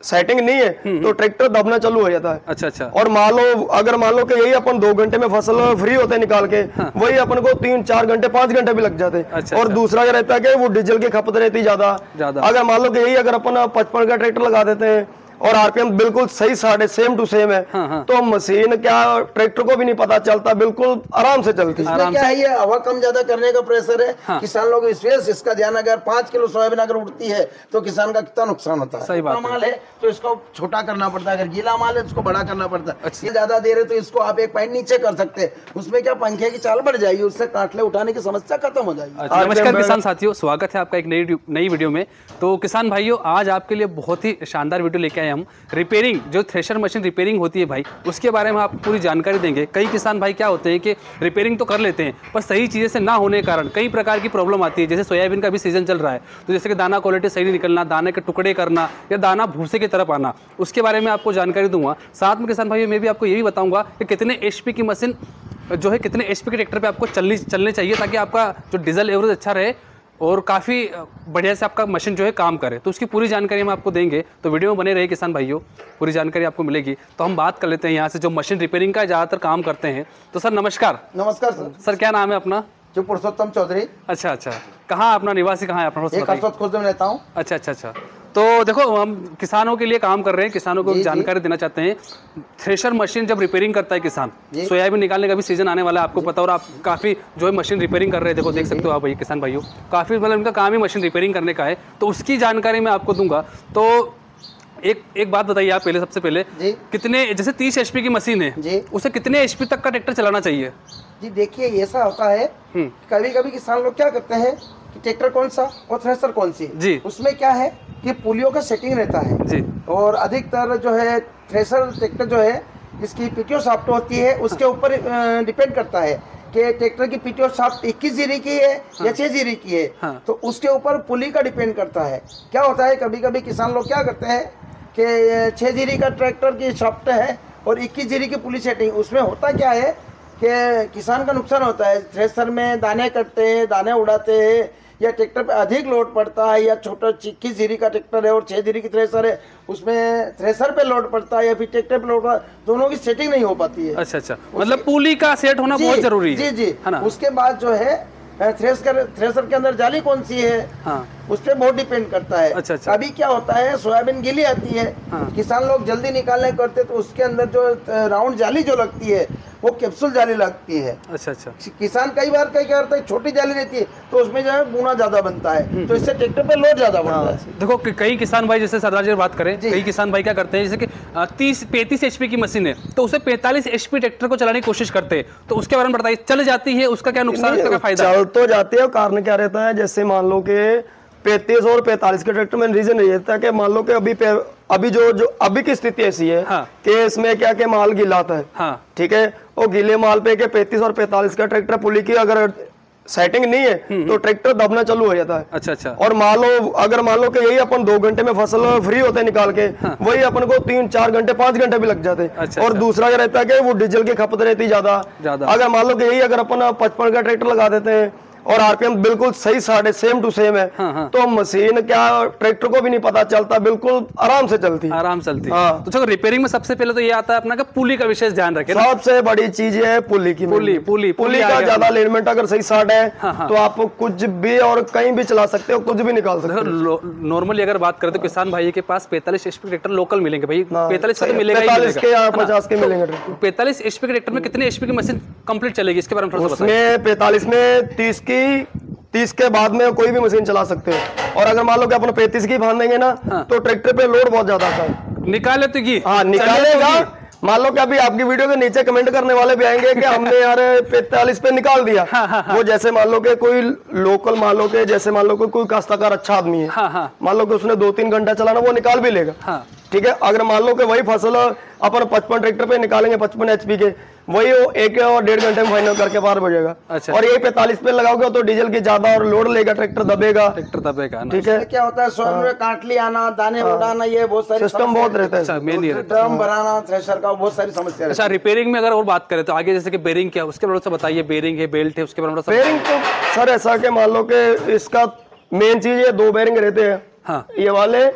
Setting नहीं है तो ट्रैक्टर दबना चालू हो जाता है अच्छा अच्छा और मान लो अगर मान लो कि यही अपन दो घंटे में फ़सल फ्री होते हैं निकाल के हाँ। वही अपन को तीन चार घंटे पाँच घंटे भी लग जाते हैं। अच्छा, और अच्छा। दूसरा क्या रहता है कि वो डीजल की खपत रहती ज़्यादा ज़्यादा। अगर मान लो कि यही अगर अपन पचपन का ट्रैक्टर लगा देते हैं और आरपीएम बिल्कुल सही साढ़े सेम टू सेम है। हाँ, हाँ। तो मशीन क्या ट्रैक्टर को भी नहीं पता चलता बिल्कुल आराम से चलती है। इसमें क्या है ये हवा कम ज़्यादा करने का प्रेशर है। हाँ. किसान लोग स्पेस इसका ध्यान अगर पाँच किलो सोयाबीन अगर उठती है तो किसान का कितना नुकसान होता है। सही बात माल है तो इसको छोटा करना पड़ता है। अगर गीला माल है उसको बड़ा करना पड़ता है। अच्छा। ज़्यादा दे रहे तो इसको आप एक पॉइंट नीचे कर सकते हैं। उसमें क्या पंखे की चाल बढ़ जाएगी उससे काटले उठाने की समस्या खत्म हो जाएगी। अच्छा, नमस्कार किसान साथियों स्वागत है आपका एक नई नई वीडियो में। तो किसान भाइयों आज आपके लिए बहुत ही शानदार वीडियो लेके आए हम। रिपेयरिंग जो थ्रेशर मशीन रिपेयरिंग होती है भाई, उसके बारे में आपको पूरी जानकारी देंगे। कई किसान भाई क्या होते हैं कि रिपेयरिंग तो कर लेते हैं, पर सही चीज़ें से ना होने के कारण कई प्रकार की प्रॉब्लम आती है। जैसे सोयाबीन का भी सीज़न चल रहा है तो जैसे कि दाना क्वालिटी सही नहीं निकलना, दाने के टुकड़े करना या दाना भूसे की तरफ़ आना, उसके बारे में आपको जानकारी दूँगा। साथ में किसान भाई मैं भी आपको ये भी बताऊँगा कि कितने एचपी की मशीन जो है कितने एचपी के ट्रैक्टर पर आपको चलनी, चलने चाहिए, ताकि आपका जो डीजल एवरेज अच्छा रहे और काफ़ी बढ़िया से आपका मशीन जो है काम करे। तो उसकी पूरी जानकारी हम आपको देंगे। तो वीडियो में बने रहे किसान भाइयों। पूरी जानकारी आपको मिलेगी। तो हम बात कर लेते हैं यहाँ से। जो मशीन रिपेयरिंग का ज़्यादातर काम करते हैं। तो सर नमस्कार। नमस्कार सर। सर क्या नाम है अपना? जो पुरुषोत्तम चौधरी। अच्छा अच्छा। कहाँ अपना निवासी? कहाँ है अपना रहता हूँ। अच्छा अच्छा अच्छा। तो देखो हम किसानों के लिए काम कर रहे हैं किसानों को। जानकारी देना चाहते हैं। थ्रेशर मशीन जब रिपेयरिंग करता है किसान सोयाबीन निकालने का भी सीज़न आने वाला है आपको पता और आप काफ़ी जो है मशीन रिपेयरिंग कर रहे हैं देखो देख सकते हो आप भाई किसान भाइयों। काफ़ी मतलब इनका काम ही मशीन रिपेयरिंग करने का है। तो उसकी जानकारी मैं आपको दूँगा। तो एक एक बात बताइए आप पहले सबसे पहले कितने जैसे तीस एचपी की मशीन है उसे कितने एचपी तक का ट्रैक्टर चलाना चाहिए? जी देखिए ऐसा होता है हम्म। कभी कभी किसान लोग क्या करते हैं कि ट्रैक्टर कौन सा और थ्रेसर कौन सी जी। उसमें क्या है? कि पुलियों का सेटिंग रहता है। जी। और अधिकतर जो है थ्रेसर ट्रैक्टर जो है इसकी पीटीओ साफ्ट होती है उसके ऊपर डिपेंड करता है कि ट्रैक्टर की पीटीओ साफ्ट इक्कीस जीरी की है या छह जीरी की है। हाँ। तो उसके ऊपर पुली का डिपेंड करता है। क्या होता है कभी कभी किसान लोग क्या करते हैं कि छह जीरी का ट्रैक्टर की साफ्ट है और इक्कीस जीरी की पुली सेटिंग उसमें होता क्या है कि किसान का नुकसान होता है। थ्रेसर में दाने कटते हैं दाने उड़ाते हैं या ट्रैक्टर पे अधिक लोड पड़ता है या छोटा इक्कीस जीरी का ट्रैक्टर है और छह जीरी की थ्रेसर है उसमें थ्रेसर पे लोड पड़ता है या फिर ट्रैक्टर पे लोड पड़ता है दोनों की सेटिंग नहीं हो पाती है। अच्छा अच्छा। मतलब पुली का सेट होना बहुत ज़रूरी है। जी जी। उसके बाद जो है थ्रेसर थ्रेसर के अंदर जाली कौन सी है? हाँ। उस पर बहुत डिपेंड करता है। अच्छा, अच्छा। अभी क्या होता है सोयाबीन गीली आती है हाँ। किसान लोग जल्दी निकालने करते तो उसके अंदर जो राउंड जाली जो लगती है वो कैप्सूल जाली लगती है। अच्छा अच्छा। किसान कई बार क्या करता है छोटी जाली रहती है तो उसमें जो है गुना ज़्यादा बनता है तो इससे ट्रैक्टर पे लोड ज़्यादा बढ़ता है। देखो कई किसान भाई जैसे सरदार जी बात करें कई किसान भाई क्या करते हैं जैसे कि तीस पैंतीस एचपी की मशीन है तो उसे पैंतालीस एचपी ट्रैक्टर को चलाने की कोशिश करते हैं तो उसके बारे में बताइए चल जाती है उसका क्या नुकसान उसका फ़ायदा? चल तो जाते हैं कारण क्या रहता है जैसे मान लो कि पैंतीस और पैंतालीस के ट्रैक्टर में रीजन ये रहता है कि मान लो कि अभी पे- अभी जो जो अभी की स्थिति ऐसी है हाँ। कि इसमें क्या कि माल गिलाता है हाँ ठीक है और गीले माल पे के पैंतीस और पैंतालीस का ट्रैक्टर पुली की अगर सेटिंग नहीं है तो ट्रैक्टर दबना चालू हो जाता है अच्छा अच्छा और मान लो अगर मान लो कि यही अपन दो घंटे में फ़सल फ्री होते हैं निकाल के हाँ। वही अपन को तीन चार घंटे पाँच घंटे भी लग जाते हैं अच्छा, और अच्छा। दूसरा क्या रहता है कि वो डीजल की खपत रहती है ज़्यादा। अगर मान लो कि यही अगर अपन पचपन का ट्रैक्टर लगा देते हैं और आरपीएम बिल्कुल सही साढ़े सेम टू सेम है। हाँ, हाँ। तो मशीन क्या ट्रैक्टर को भी नहीं पता चलता बिल्कुल आराम से चलती। आराम चलती। हाँ। तो चलो रिपेयरिंग में सबसे पहले तो ये आता है अपना कि पुली का विशेष ध्यान रखें सबसे बड़ी चीज़ है पुली की पुली, पुली, पुली का ज़्यादा अलाइनमेंट अगर सही साठ है हाँ, हाँ। तो आप कुछ भी और कहीं भी चला सकते हो कुछ भी निकाल सकते हो। नॉर्मली अगर बात करें तो किसान भाई के पास पैंतालीस एचपी ट्रैक्टर लोकल मिलेंगे भाई। हाँ, पैंतालीस तो है। मिलेगा 45 के मिलेगा 50 के मिलेंगे ट्रैक्टर। पैंतालीस एचपी के ट्रैक्टर में कितने एचपी की मशीन कंप्लीट चलेगी? इसके बारे में पैंतालीस में तीस की तीस के बाद में कोई भी मशीन चला सकते हो। और अगर मान लो कि अपन पैंतीस की बाँध देंगे ना तो ट्रैक्टर पे लोड बहुत ज़्यादा आता है। निकाले तो की? हाँ निकालेगा। मान लो कि अभी आपकी वीडियो के नीचे कमेंट करने वाले भी आएँगे कि हमने यार पैंतालीस पे निकाल दिया। वो जैसे मान लो कि कोई लोकल मान लो कि जैसे मान लो कि कोई काश्तकार अच्छा आदमी है। हाँ हाँ। मान लो कि उसने दो तीन घंटा चलाना वो निकाल भी लेगा। हाँ। ठीक है? अगर मान लो कि वही फ़सल अपन पचपन ट्रैक्टर पे निकालेंगे पचपन एचपी के वही वो एक और डेढ़ घंटे में फाइनल करके पार हो जाएगा। अच्छा। और ये पैंतालीस पे लगाओगे तो डीजल की ज़्यादा और लोड लेगा ट्रैक्टर दबेगा। ट्रैक्टर दबेगा ठीक है? क्या होता है सोयाबीन में काटली आना दाने उड़ाना ये बहुत सारी सिस्टम बहुत रहता है। मेन ये ड्रम भराना थ्रेशर का बहुत सारी समस्या अच्छा रिपेयरिंग में अगर और बात करें तो आगे जैसे कि बेरिंग क्या उसके बारे में बताइए। बेरिंग है बेल्ट है उसके बारे में बेरिंग तो सर ऐसा कि मान लो कि इसका मेन चीज़ ये दो बेरिंग रहते हैं। हाँ। ये वाले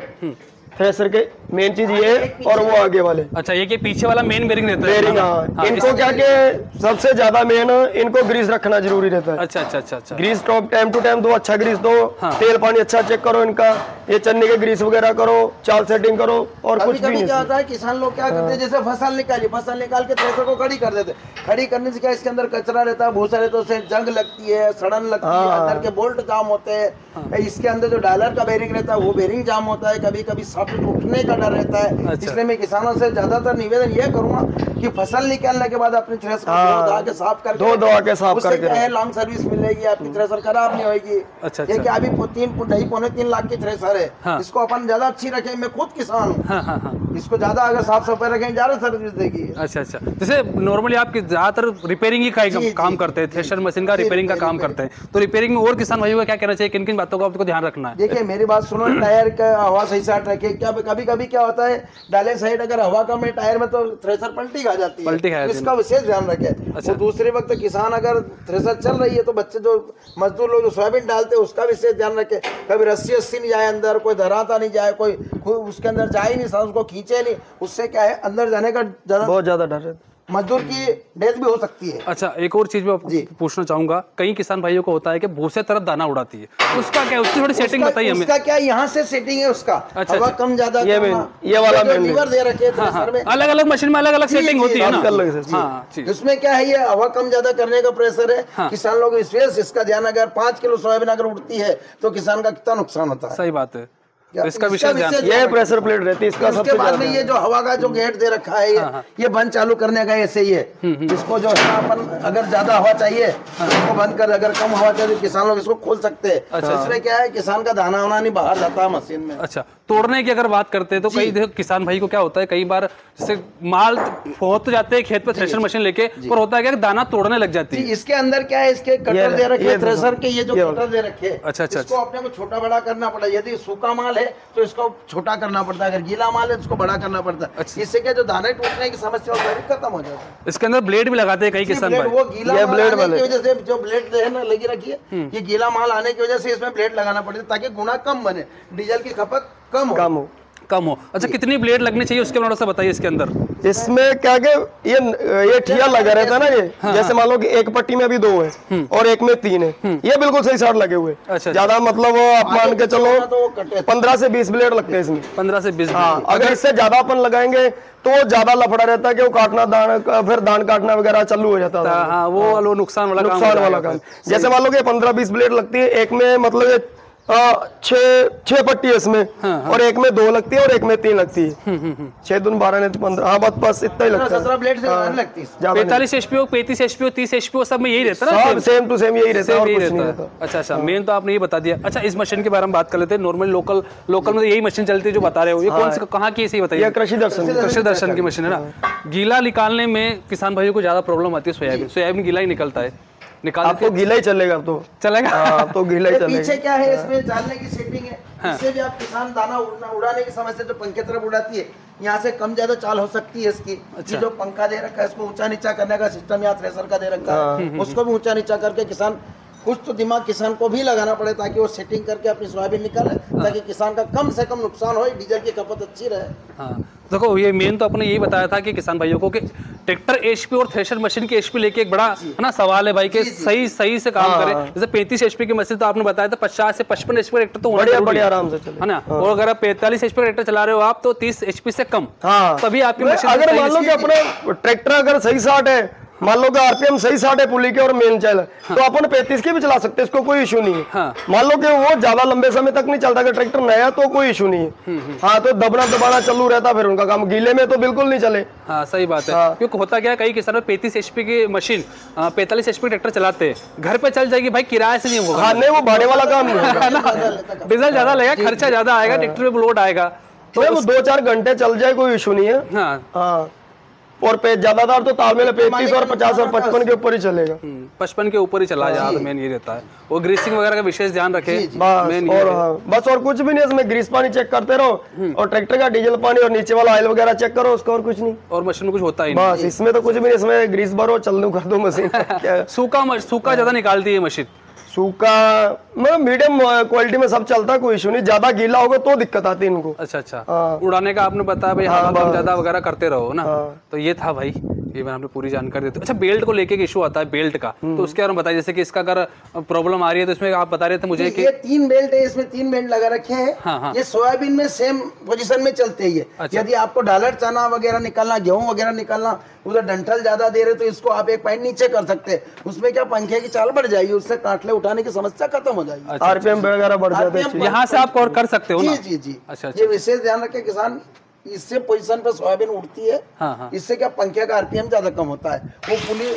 थ्रेसर के मेन चीज़ ये है और वो आगे वाले। अच्छा ये कि पीछे वाला मेन बेरिंग रहता है। बेरिंग हाँ, हाँ। हाँ, इनको क्या कि सबसे ज़्यादा मेन इनको ग्रीस रखना ज़रूरी रहता है। अच्छा अच्छा अच्छा अच्छा। Grease top time to time दो अच्छा ग्रीस दो हाँ। तेल पानी अच्छा चेक करो इनका। ये चन्नी के ग्रीस वगैरह करो चाल सेटिंग करो और कुछ भी नहीं क्या होता है किसान लोग क्या करते हैं जैसे फ़सल निकाली फ़सल निकाल के थ्रेसर को खड़ी कर देते खड़ी करने से क्या इसके अंदर कचरा रहता है भूसा रहता है उससे जंग लगती है सड़न लगती है हाँ। अंदर के बोल्ट जाम होते हैं। इसके अंदर जो डालर का बेरिंग रहता है वो बेरिंग जाम होता है। कभी कभी सॉकेट उठने का डर रहता है अच्छा। इसलिए मैं किसानों से ज़्यादातर निवेदन यह करूँगा कि फ़सल निकालने के बाद अपनी थ्रेसर को हाँ। धा के साफ़ कर धो धो के साफ़ करके क्या है लॉन्ग सर्विस मिलेगी आपकी थ्रेसर खराब नहीं होगी अच्छा, ये अच्छा। अभी तीन ढाई पौने तीन लाख की थ्रेसर है। हाँ। इसको अपन ज़्यादा अच्छी रखें मैं खुद किसान हूँ। हाँ हाँ हाँ। इसको ज़्यादा अगर साफ़ सफ़ाई रखें ज़्यादा सर्विस देगी। अच्छा अच्छा। जैसे नॉर्मली आप ज़्यादातर रिपेयरिंग ही काम करते हैं थ्रेशर मशीन का रिपेयरिंग का काम करते हैं। तो रिपेयरिंग में और किसान भाइयों को क्या कहना चाहिए? किन किन बातों का आपको ध्यान रखना है? देखिए मेरी बात सुनो टायर का हवा सही साइड रखे। क्या कभी कभी क्या होता है डाले साइड अगर हवा कम है टायर में तो थ्रेसर पल्टी खा जाती है। खा इसका विशेष ध्यान रखे। अच्छा। और दूसरे वक्त किसान अगर थ्रेसर चल रही है तो बच्चे जो मजदूर लोग जो सोयाबीन डालते हैं उसका विशेष ध्यान रखे। कभी रस्सी अस्सी नहीं जाए अंदर कोई धराता नहीं जाए कोई उसके अंदर जाए नहीं सर उसको खींचे नहीं। उससे क्या है अंदर जाने का ज़्यादा बहुत ज़्यादा डर रहता है। मजदूर की डेथ भी हो सकती है। अच्छा एक और चीज़ मैं आपको पूछना चाहूँगा। कई किसान भाइयों को होता है कि भूसे तरफ़ दाना उड़ाती है। उसका क्या उसकी थोड़ी सेटिंग बताइए हमें। उसका क्या यहाँ से सेटिंग है उसका? अच्छा, हवा अच्छा। कम ज़्यादा ये ये वाला लीवर दे रखे हाँ हाँ अलग अलग मशीन में अलग अलग सेटिंग होती है अलग है। हाँ क्या है ये हवा कम ज़्यादा करने का प्रेशर है। हाँ। किसान लोग इसका ध्यान अगर पाँच किलो सोयाबीन अगर उठती है तो किसान का कितना नुकसान होता है? सही बात है। तो इसका विशेष- ये प्रेशर प्लेट रहती है इसका उसके बाद में ये जो हवा का जो गेट दे रखा है हाँ, हाँ। ये ये बंद चालू करने का ऐसे ही हम्म, है इसको जो है अपन अगर ज़्यादा हवा चाहिए हाँ। इसको बंद कर अगर कम हवा चाहिए तो किसान लोग इसको खोल सकते हैं। अच्छा। इसमें क्या है किसान का दाना वाना नहीं बाहर जाता है मशीन में। अच्छा तोड़ने की अगर बात करते हैं तो कई देखो किसान भाई को क्या होता है कई बार जैसे माल पहुँच तो जाते हैं खेत पे थ्रेशर मशीन लेके पर होता है क्या दाना तोड़ने लग जाती है। इसके अंदर क्या है इसके कटर दे रखे ये हैं थ्रेसर के ये जो कटर दे रखे हैं अच्छा, अच्छा, इसको अपने को छोटा बड़ा करना पड़ा। यदि सूखा माल है तो इसको छोटा करना पड़ता है। अगर गीला माल है तो इसको बड़ा करना पड़ता है। अच्छा। इससे क्या जो दाने टूटने की समस्या होती है खत्म हो जाता है। इसके अंदर ब्लेड भी लगाते हैं कई किसान भाई। वो गीला ये ब्लेड वाले। की वजह से जो ब्लेड है ना लगी रखी है हम्म। ये गीला माल आने की वजह से इसमें ब्लेड लगाना पड़ता है ताकि गुना कम बने। डीजल की खपत कम हो। कम हो। कम हो। अच्छा कितनी ब्लेड लगनी चाहिए उसके बारे में बताइए इसके अंदर। इसमें क्या कि ये ये ठिया लगा रहता है ना ये हाँ, जैसे मान लो कि एक पट्टी में अभी दो है और एक में तीन है। ये बिल्कुल सही साइड लगे हुए हम्म। अच्छा। ज़्यादा मतलब आप मान के चलो तो पंद्रह से बीस ब्लेड लगते हैं इसमें। पंद्रह से बीस हाँ अगर इससे ज़्यादा अपन लगाएँगे तो ज़्यादा लफड़ा रहता है कि वो काटना दान फिर दान काटना वगैरह चालू हो जाता है हाँ वो वो नुकसान वाला काम नुकसान वाला काम। जैसे मान लो कि पंद्रह बीस ब्लेड लगती है एक में मतलब छह छह पट्टी है इसमें। हाँ, हाँ। और एक में दो लगती है और एक में तीन लगती है। छह दून बारह नहीं तो पंद्रह। हाँ बस बस इतना ही लगता है। ब्लेड से लगती है। पैंतालीस एचपी हो पैंतीस एचपी हो तीस एचपी हो सब में यही रहता है ना सब सेम टू सेम यही रहता है सेम और यही कुछ नहीं रहता रहता। है अच्छा अच्छा मेन तो आपने ये बता दिया। अच्छा इस मशीन के बारे में बात कर लेते हैं। नॉर्मल लोकल लोकल में तो यही मशीन चलती है जो बता रहे हो। ये कौन सी कहाँ की है बताइए। कृषि दर्शन कृषि दर्शन की मशीन है ना। गीला निकालने में किसान भाइयों को ज़्यादा प्रॉब्लम आती है सोयाबीन। सोयाबीन गीला ही निकलता है। निकाल आपको गीला ही चलेगा अब तो। चलेगा? आ, तो गीला ही चलेगा। पीछे क्या है इसमें जानने की सेटिंग है। इससे भी आप किसान दाना उड़ना उड़ाने की समस्या जो पंखे तरफ़ उड़ाती है यहाँ से कम ज़्यादा चाल हो सकती है इसकी। अच्छा। जो पंखा दे रखा है इसको ऊँचा नीचा करने का सिस्टम यहाँ थ्रेसर का दे रखा हाँ। है। उसको भी ऊँचा नीचा करके किसान कुछ तो दिमाग किसान को भी लगाना पड़े ताकि वो सेटिंग करके अपनी सोयाबीन निकाले ताकि किसान का कम से कम नुकसान हो डीजल की खपत अच्छी रहे। हाँ देखो ये मेन तो अपने यही बताया था कि किसान भाइयों को कि ट्रैक्टर एचपी और थ्रेशर मशीन की एचपी लेके एक बड़ा है ना सवाल है भाई कि सही सही से काम हाँ, करे। हाँ। जैसे पैंतीस एचपी की मशीन तो आपने बताया था पचास से पचपन एचपी ट्रैक्टर तो होना बढ़िया आराम से चले। है ना? और अगर आप पैंतालीस एचपी ट्रैक्टर चला रहे हो आप तो तीस एचपी से कम। हाँ। तभी आपकी मशीन अगर मान लो कि अपने ट्रैक्टर अगर सही साठ है मान लो कि आरपीएम सही साढ़े है पुली के और मेन चल तो अपन पैंतीस की भी चला सकते इसको कोई इशू नहीं है। हाँ। मान लो कि वो ज़्यादा लंबे समय तक नहीं चलता अगर ट्रैक्टर नया तो कोई इशू नहीं हम्म, है हाँ तो दबना दबाना चालू रहता फिर उनका काम। गीले में तो बिल्कुल नहीं चले। हाँ सही बात है। हाँ। क्योंकि होता क्या कई किसान पैंतीस एचपी की मशीन पैंतालीस एचपी ट्रैक्टर चलाते हैं। घर पे चल जाएगी भाई किराए से नहीं होगा। हाँ नहीं वो भाड़े वाला काम नहीं है डीजल ज़्यादा लगेगा खर्चा ज़्यादा आएगा ट्रैक्टर पे लोड आएगा। तो दो चार घंटे चल जाए कोई इशू नहीं है। हाँ। हाँ। और पे ज़्यादातर तो तालमेल पैंतीस और पचास और पचपन के ऊपर ही चलेगा। हम्म, पचपन के ऊपर ही चला जाए मेन ये रहता है। वो ग्रीसिंग वगैरह का विशेष ध्यान रखे बस और हाँ, बस और कुछ भी नहीं इसमें ग्रीस पानी चेक करते रहो और ट्रैक्टर का डीजल पानी और नीचे वाला ऑयल वगैरह चेक करो उसका और कुछ नहीं। और मशीन में कुछ होता ही नहीं। बस इसमें तो कुछ भी नहीं इसमें ग्रीस भरो चल दो कर दो मशीन सूखा सूखा ज़्यादा निकालती है मशीन। सूखा मतलब मीडियम क्वालिटी में सब चलता है कोई इशू नहीं। ज़्यादा गीला होगा तो दिक्कत आती है इनको। अच्छा अच्छा। आ, उड़ाने का आपने बताया भाई हवा कम ज़्यादा वगैरह करते रहो ना। हाँ। तो ये था भाई। ये मैंने आपने पूरी जानकारी दी अच्छा बेल्ट को लेके इशू आता है बेल्ट का। हम्म। तो उसके बारे में बताइए जैसे कि इसका अगर प्रॉब्लम आ रही है तो इसमें आप बता रहे थे मुझे कि ये तीन बेल्ट है इसमें तीन बेल्ट लगा रखे हैं। हाँ, हाँ। ये सोयाबीन में सेम पोजीशन में चलते हैं ये। अच्छा। यदि आपको डालर चना वगैरह निकालना गेहूँ वगैरह निकालना उधर डंठल ज़्यादा दे रहे तो इसको आप एक पॉइंट नीचे कर सकते हैं। उसमें क्या पंखे की चाल बढ़ जाएगी? उससे काटले उठाने की समस्या खत्म हो जाएगी। अच्छा, आरपीएम वगैरह बढ़ जाते हैं यहाँ से आप और कर सकते हो जी जी जी। अच्छा, अच्छा। ये विशेष ध्यान रखे किसान इससे पोजीशन पर सोयाबीन उड़ती है। हाँ हाँ। इससे क्या पंखे का आरपीएम ज़्यादा कम होता है? वो पुली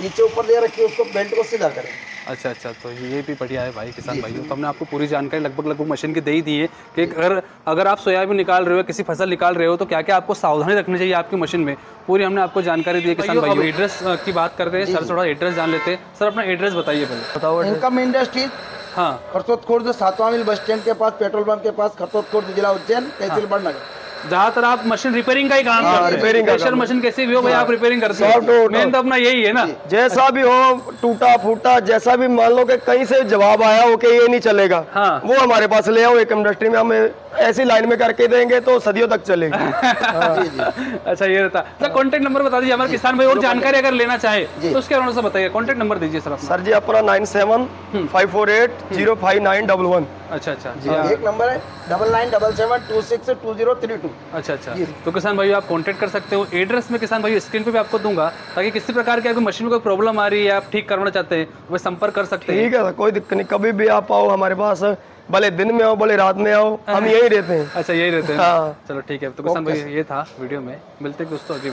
नीचे ऊपर दे रखी है उसको बेल्ट को सीधा करें। अच्छा अच्छा तो ये भी बढ़िया है भाई किसान भाइयों तो हमने आपको पूरी जानकारी लगभग लगभग मशीन की दे ही दी है कि अगर अगर आप सोयाबीन निकाल रहे हो किसी फ़सल निकाल रहे हो तो क्या क्या आपको सावधानी रखनी चाहिए आपकी मशीन में? पूरी हमने आपको जानकारी दी है किसान भाइयों एड्रेस की बात करते हैं सर थोड़ा एड्रेस जान लेते हैं। सर अपना एड्रेस बताइए पहले। बताओ इनकम इंडस्ट्रीज़ हाँ। खरतोत खुर्द सातवां मिल बस स्टैंड के पास पेट्रोल पंप के पास खरतोत खुर्द जिला उज्जैन तहसील बड़नगर। ज़्यादातर आप मशीन रिपेयरिंग का ही काम करते हैं। रिपेयरिंग का प्रेशर मशीन कैसी भी हो भाई आप रिपेयरिंग करते हैं। हो, मेन तो अपना यही है ना। जैसा भी हो टूटा फूटा जैसा भी मान लो कि कहीं से जवाब आया हो कि ये नहीं चलेगा हाँ। वो हमारे पास ले आओ एक इंडस्ट्री में हम ऐसी लाइन में करके देंगे तो सदियों तक चलेगी। अच्छा ये रहता। है कॉन्टेक्ट नंबर बता दीजिए हमारे किसान भाई और जानकारी अगर लेना चाहे तो उसके में से बताइए कॉन्टेक्ट नंबर दीजिए सर सर जी अपना nine seven five four eight zero five nine double one. अच्छा अच्छा। जी एक नंबर है double nine double seven two six two zero three two. अच्छा अच्छा। तो किसान भाई आप कॉन्टेक्ट कर सकते हो। एड्रेस में किसान भाई स्क्रीन पे भी आपको दूँगा ताकि किसी प्रकार की आपकी मशीन में कोई प्रॉब्लम आ रही है आप ठीक करवाना चाहते हैं वह संपर्क कर सकते हैं। ठीक है कोई दिक्कत नहीं। कभी भी आप आओ हमारे पास भले दिन में आओ भले रात में आओ हम यही रहते हैं। अच्छा यही रहते हैं। हाँ। चलो ठीक है। तो किसान भाई ये था वीडियो में। मिलते हैं दोस्तों